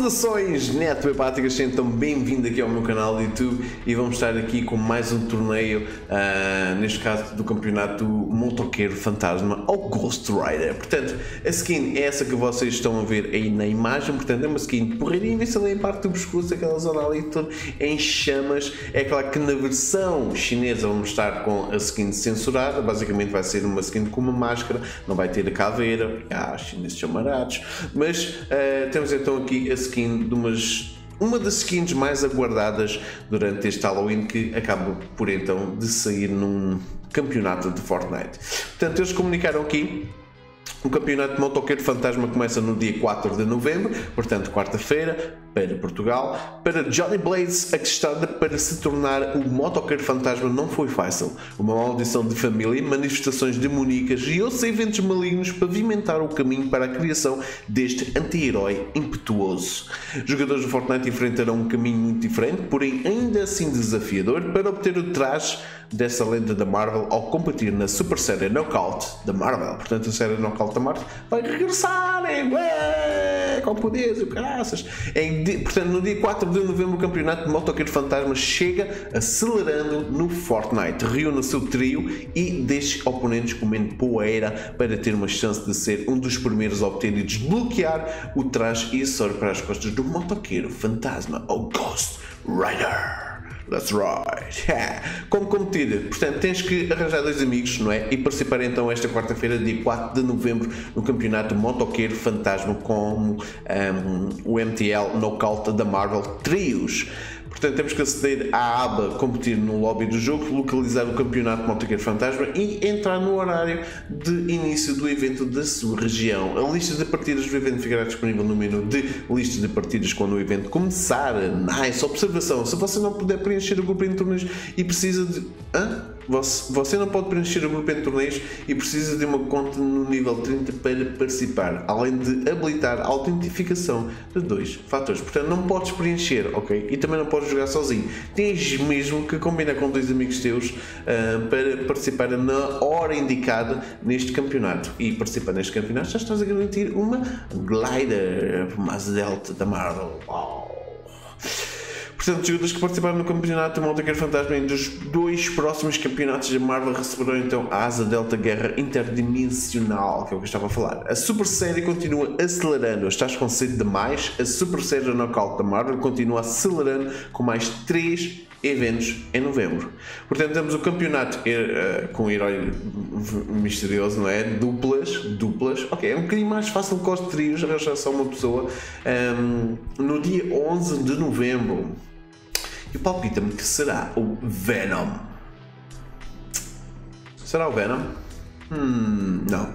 Saudações netbepáticas, então bem-vindo aqui ao meu canal de YouTube e vamos estar aqui com mais um torneio, uh, neste caso do campeonato motoqueiro fantasma ou Ghost Rider. Portanto, a skin é essa que vocês estão a ver aí na imagem, portanto é uma skin porreirinha, vê-se ali em parte do pescoço, aquela zona ali toda em chamas. É claro que na versão chinesa vamos estar com a skin censurada, basicamente vai ser uma skin com uma máscara, não vai ter a caveira, ah, chineses são marados, mas uh, temos então aqui a skin de umas uma das skins mais aguardadas durante este Halloween que acaba por então de sair num campeonato de Fortnite. Portanto, eles comunicaram aqui o campeonato de motoqueiro fantasma começa no dia 4 de novembro, portanto, quarta-feira, para Portugal. Para Johnny Blaze, a testada para se tornar o motoqueiro fantasma não foi fácil. Uma maldição de família, manifestações demoníacas e outros eventos malignos pavimentaram o caminho para a criação deste anti-herói impetuoso. Jogadores de Fortnite enfrentarão um caminho muito diferente, porém ainda assim desafiador, para obter o traje dessa lenda da Marvel ao competir na super série Knockout da Marvel. Portanto, a série Knockout da Marvel vai regressar, com poderes e caraças. Em, portanto, no dia 4 de novembro, o campeonato de Motoqueiro Fantasma chega acelerando no Fortnite. Reúne o seu trio e deixe oponentes comendo poeira para ter uma chance de ser um dos primeiros a obter e desbloquear o traje e acessório para as costas do Motoqueiro Fantasma ou Ghost Rider. That's right. Yeah. Como cometido, portanto, tens que arranjar dois amigos, não é? E participar então esta quarta-feira, dia 4 de novembro, no campeonato Motoqueiro Fantasma com um, o MTL Knockout da Marvel Trios. Portanto, temos que aceder à aba competir no lobby do jogo, localizar o campeonato Motoqueiro Fantasma e entrar no horário de início do evento da sua região. A lista de partidas do evento ficará disponível no menu de lista de partidas quando o evento começar. Nice! Observação: se você não puder preencher o grupo em torneios e precisa de. Hã? Você não pode preencher o grupo em torneios e precisa de uma conta no nível 30 para participar, além de habilitar a autentificação de dois fatores. Portanto, não podes preencher, ok? E também não podes jogar sozinho. Tens mesmo que combinar com dois amigos teus uh, para participar na hora indicada neste campeonato. E participar neste campeonato já estás a garantir uma glider, uma Delta da Marvel. Wow. Portanto, jogadores que participaram no campeonato Multicar Fantasma em dos dois próximos campeonatos da Marvel receberão então a Asa Delta Guerra Interdimensional, que é o que eu estava a falar. A Super Série continua acelerando, estás com sede demais. A Super Série Knockout da Marvel continua acelerando com mais 3 eventos em novembro. Portanto, temos o campeonato uh, com o herói misterioso, não é? Duplas, duplas. Ok, é um bocadinho mais fácil que os trios arranjar só uma pessoa. Um, no dia 11 de novembro, e palpita-me que será o Venom. Será o Venom? Hum, não.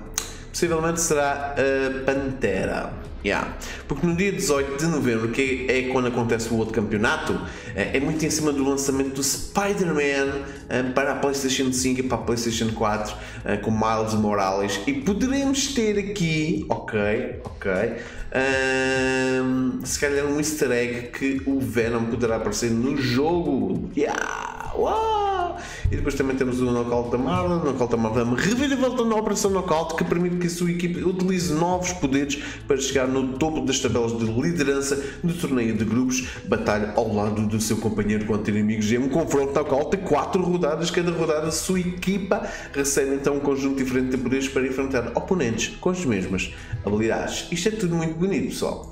Possivelmente será a Pantera. Yeah. Porque no dia 18 de novembro, que é quando acontece o outro campeonato, é, é muito em cima do lançamento do Spider-Man eh, para a PlayStation 5 e para a PlayStation 4 eh, com Miles Morales. E poderemos ter aqui, ok, ok, um, se calhar um easter egg que o Venom poderá aparecer no jogo. Yeah! Uau! E depois também temos o Knockout da Marvel, o Knockout da Marvel reviravolta na Operação Knockout que permite que a sua equipe utilize novos poderes para chegar no topo das tabelas de liderança do torneio de grupos, batalha ao lado do seu companheiro contra inimigos e é um confronto de 4 rodadas, cada rodada a sua equipa recebe então um conjunto diferente de poderes para enfrentar oponentes com as mesmas habilidades. Isto é tudo muito bonito, pessoal.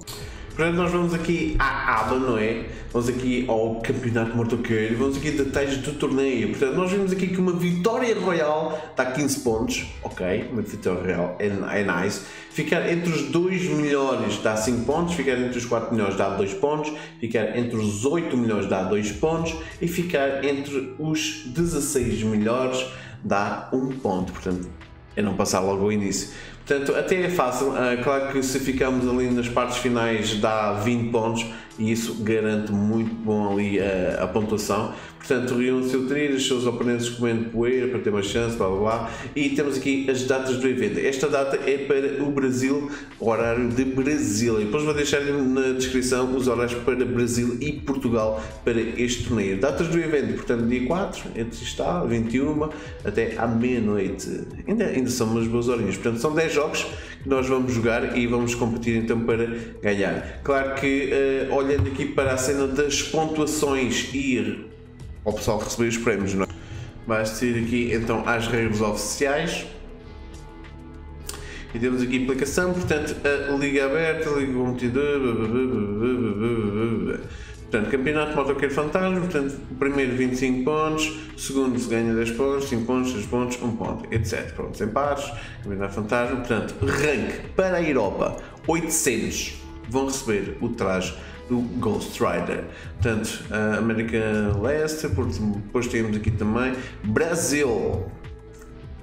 Portanto, nós vamos aqui à aba, não é? Vamos aqui ao Campeonato Motoqueiro, vamos aqui a detalhes do torneio. Portanto, nós vimos aqui que uma vitória royal dá 15 pontos, ok? Uma vitória royal é, é nice. Ficar entre os 2 melhores dá 5 pontos, ficar entre os 4 melhores dá 2 pontos, ficar entre os 8 melhores dá 2 pontos e ficar entre os 16 melhores dá 1 ponto. Portanto, é não passar logo ao início. Portanto, até é fácil. Uh, claro que se ficamos ali nas partes finais dá 20 pontos e isso garante muito bom ali a, a pontuação. Portanto, reúne seu trilho, os seus oponentes comendo poeira para ter uma chance, blá blá blá. E temos aqui as datas do evento. Esta data é para o Brasil, horário de Brasília. Depois vou deixar na descrição os horários para Brasil e Portugal para este torneio. Datas do evento, portanto, dia 4, entre está, 21 até à meia-noite. Ainda, ainda são umas boas horinhas. Portanto, são 10 jogos nós vamos jogar e vamos competir então para ganhar. Claro que uh, olhando aqui para a cena das pontuações e ao pessoal receber os prémios, não é? vai ser aqui então às regras oficiais. E temos aqui a aplicação, portanto, a liga aberta, liga competidor, Portanto, campeonato motoqueiro fantasma, portanto, primeiro 25 pontos, segundo se ganha 10 pontos, 5 pontos, 6 pontos, 1 ponto, etc. Pronto, sem pares, campeonato fantasma, portanto, rank para a Europa, 800 vão receber o traje do Ghost Rider. Portanto, a América Leste, depois temos aqui também Brasil,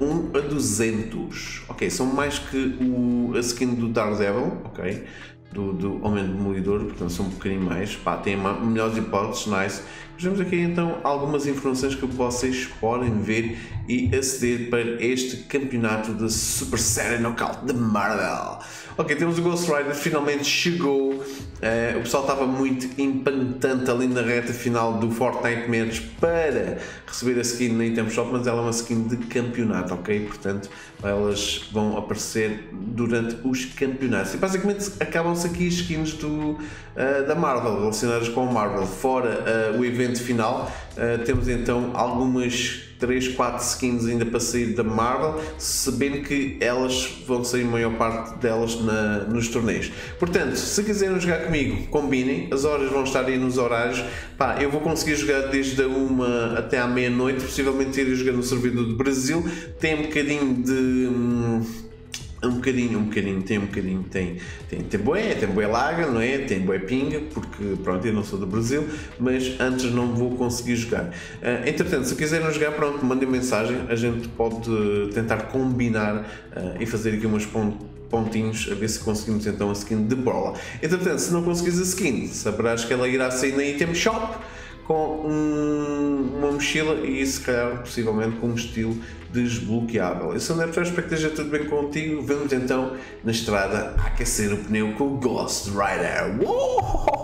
1 a 200. Ok, são mais que o, a skin do Daredevil, ok? Do, do Homem Demolidor, portanto são um bocadinho mais, pá, tem melhores hipóteses, nice. Vejamos aqui então algumas informações que vocês podem ver e aceder para este campeonato de Super Série Knockout de Marvel. Ok, temos o Ghost Rider, finalmente chegou. Uh, o pessoal estava muito impactante ali na reta final do Fortnite Match para receber a skin na Item Shop, mas ela é uma skin de campeonato, ok? Portanto, elas vão aparecer durante os campeonatos. E basicamente acabam-se aqui as skins do, uh, da Marvel, relacionadas com a Marvel. Fora uh, o evento final, temos então algumas 3, 4 skins ainda para sair da Marvel, sabendo que elas vão sair a maior parte delas na, nos torneios. Portanto, se quiserem jogar comigo, combinem, as horas vão estar aí nos horários. Pá, eu vou conseguir jogar desde a 1 até à meia-noite, possivelmente ir jogar no servidor do Brasil. Tem um bocadinho de. Hum, um bocadinho, um bocadinho, tem um bocadinho, tem, tem, tem boé, tem boé larga, não é? Tem boé pinga, porque pronto, eu não sou do Brasil, mas antes não vou conseguir jogar. Uh, entretanto, se quiserem jogar, pronto, mandem mensagem, a gente pode tentar combinar uh, e fazer aqui umas pontinhos a ver se conseguimos então a skin de bola. Entretanto, se não conseguires a skin, saberás que ela irá sair na Item Shop com um, uma mochila e se calhar possivelmente com um estilo desbloqueável. Eu sou o Neptune, espero que esteja tudo bem contigo. Vamos então na estrada aquecer o pneu com o Ghost Rider. Uou!